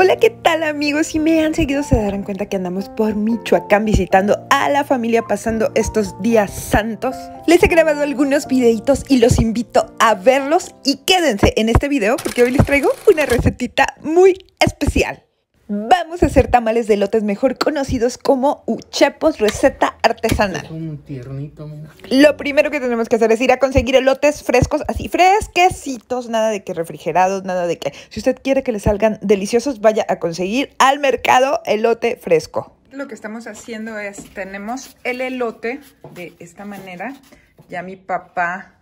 Hola, ¿qué tal amigos? Si me han seguido se darán cuenta que andamos por Michoacán visitando a la familia pasando estos días santos. Les he grabado algunos videitos y los invito a verlos y quédense en este video porque hoy les traigo una recetita muy especial. Vamos a hacer tamales de lotes mejor conocidos como uchepos receta artesanal. Es un tiernito, mira. Lo primero que tenemos que hacer es ir a conseguir elotes frescos, así fresquecitos, nada de que refrigerados, nada de que si usted quiere que le salgan deliciosos, vaya a conseguir al mercado elote fresco. Lo que estamos haciendo es, tenemos el elote de esta manera, ya mi papá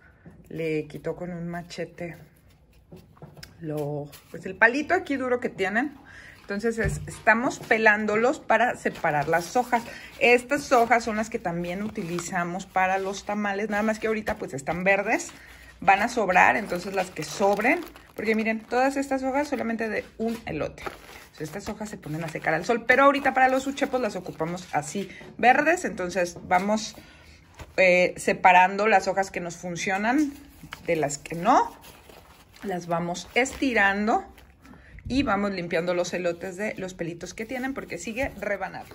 le quitó con un machete lo, pues el palito aquí duro que tienen, entonces estamos pelándolos para separar las hojas. Estas hojas son las que también utilizamos para los tamales, nada más que ahorita pues están verdes, van a sobrar, entonces las que sobren, porque miren, todas estas hojas solamente de un elote. Entonces, estas hojas se ponen a secar al sol, pero ahorita para los uchepos las ocupamos así, verdes, entonces vamos eh, separando las hojas que nos funcionan de las que no, las vamos estirando y vamos limpiando los elotes de los pelitos que tienen porque sigue rebanado.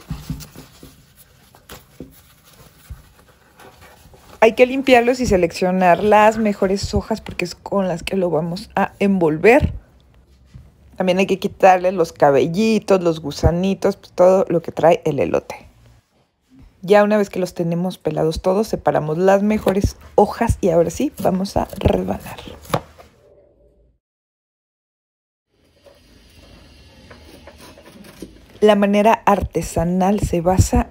Hay que limpiarlos y seleccionar las mejores hojas porque es con las que lo vamos a envolver. También hay que quitarle los cabellitos, los gusanitos, pues todo lo que trae el elote. Ya una vez que los tenemos pelados todos, separamos las mejores hojas y ahora sí vamos a rebanar. La manera artesanal se basa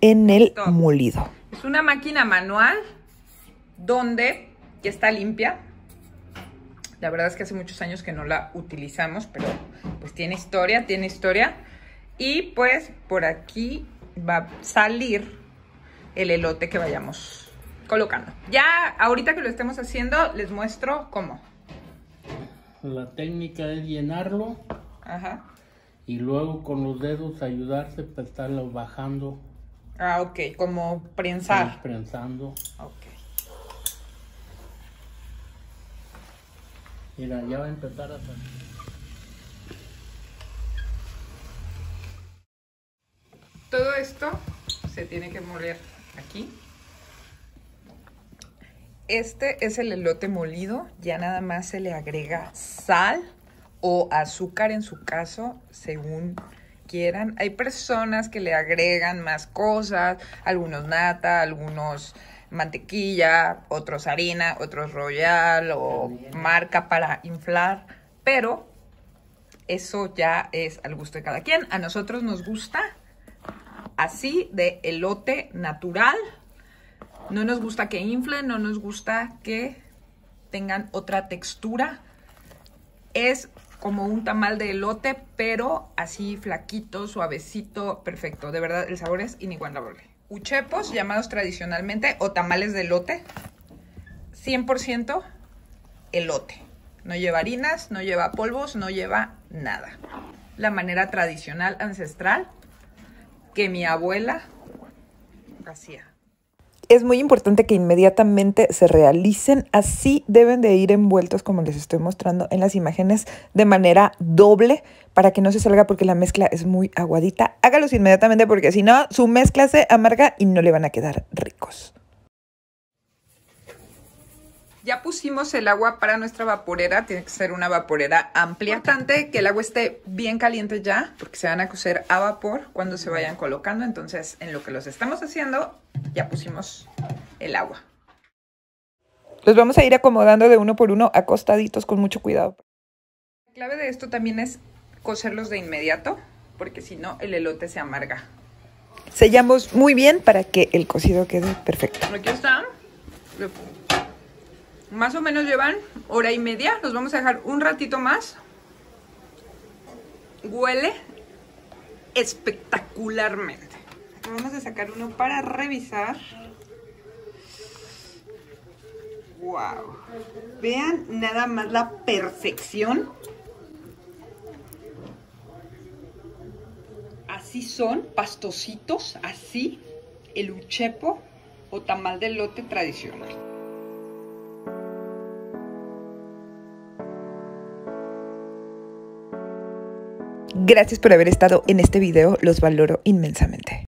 en el molido. Es una máquina manual donde ya está limpia. La verdad es que hace muchos años que no la utilizamos, pero pues tiene historia, tiene historia. Y pues por aquí va a salir el elote que vayamos colocando. Ya ahorita que lo estemos haciendo, les muestro cómo. La técnica es llenarlo. Ajá y luego con los dedos ayudarse para estarlo bajando. Ah, ok, como prensar. prensando. Ok. Mira, ya va a empezar a salir. Todo esto se tiene que moler aquí. Este es el elote molido, ya nada más se le agrega sal o azúcar en su caso, según quieran. Hay personas que le agregan más cosas, algunos nata, algunos mantequilla, otros harina, otros royal o marca para inflar, pero eso ya es al gusto de cada quien. A nosotros nos gusta así de elote natural. No nos gusta que inflen, no nos gusta que tengan otra textura. Es como un tamal de elote, pero así flaquito, suavecito, perfecto. De verdad, el sabor es inigualable. Uchepos, llamados tradicionalmente, o tamales de elote, 100% elote. No lleva harinas, no lleva polvos, no lleva nada. La manera tradicional, ancestral, que mi abuela hacía es muy importante que inmediatamente se realicen. Así deben de ir envueltos, como les estoy mostrando en las imágenes, de manera doble para que no se salga porque la mezcla es muy aguadita. Hágalos inmediatamente porque si no, su mezcla se amarga y no le van a quedar ricos. Ya pusimos el agua para nuestra vaporera, tiene que ser una vaporera amplia, bastante que el agua esté bien caliente ya, porque se van a cocer a vapor cuando se vayan colocando, entonces en lo que los estamos haciendo ya pusimos el agua. Los vamos a ir acomodando de uno por uno acostaditos con mucho cuidado. La clave de esto también es cocerlos de inmediato, porque si no el elote se amarga. Sellamos muy bien para que el cocido quede perfecto. Aquí están. Más o menos llevan hora y media. Los vamos a dejar un ratito más. Huele espectacularmente. Vamos a sacar uno para revisar. Wow. Vean nada más la perfección. Así son, pastositos, así, el uchepo o tamal de lote tradicional. Gracias por haber estado en este video, los valoro inmensamente.